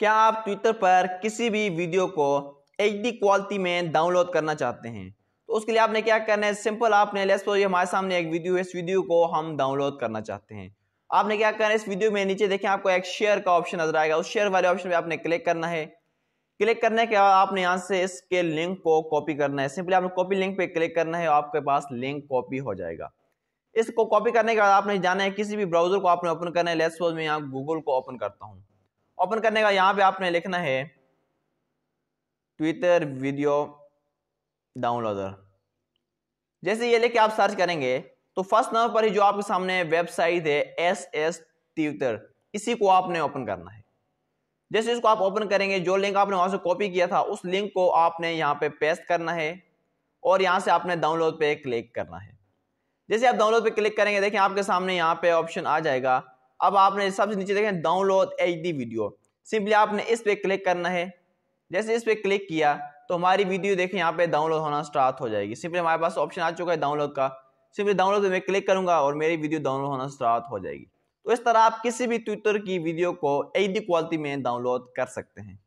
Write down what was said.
क्या आप ट्विटर पर किसी भी वीडियो को एचडी क्वालिटी में डाउनलोड करना चाहते हैं? तो उसके लिए आपने क्या करना है? सिंपल आपने लेट्स हमारे सामने एक वीडियो है इस वीडियो को हम डाउनलोड करना चाहते हैं। आपने क्या करना है? इस वीडियो में नीचे देखें आपको एक शेयर का ऑप्शन नज़र आएगा। उस शेयर वाले ऑप्शन पे आपने क्लिक करना है। क्लिक करने के बाद आपने यहाँ से इसके लिंक को कॉपी करना है। सिंपली आपने कॉपी लिंक पे क्लिक करना है आपके पास लिंक कॉपी हो जाएगा। इसको कॉपी करने के बाद आपने जाना है किसी भी ब्राउज़र को आपने ओपन करना है। लेट्स मैं यहाँ गूगल को ओपन करता हूँ। ओपन करने का यहाँ पे आपने लिखना है ट्विटर वीडियो डाउनलोडर जैसे ये लेके आप सर्च करेंगे तो फ़र्स्ट नंबर पर ही जो आपके सामने वेबसाइट है एस एस ट्विटर इसी को आपने ओपन करना है। जैसे इसको आप ओपन करेंगे, जो लिंक आपने वहाँ से कॉपी किया था, उस लिंक को आपने यहाँ पे पेस्ट करना है और यहाँ से आपने डाउनलोड पे क्लिक करना है। जैसे आप डाउनलोड पे क्लिक करेंगे देखें आपके सामने यहाँ पे ऑप्शन आ जाएगा अब आपने सबसे नीचे देखें download H D video simply आपने इस पर क्लिक करना है। जैसे इस पर क्लिक किया तो हमारी वीडियो देखें, यहाँ पे डाउनलोड होना स्टार्ट हो जाएगी। सिंपली हमारे पास ऑप्शन आ चुका है डाउनलोड का। सिंपली डाउनलोड पे मैं क्लिक करूँगा और मेरी वीडियो डाउनलोड होना स्टार्ट हो जाएगी। तो इस तरह आप किसी भी ट्विटर की वीडियो को एचडी क्वालिटी में डाउनलोड कर सकते हैं।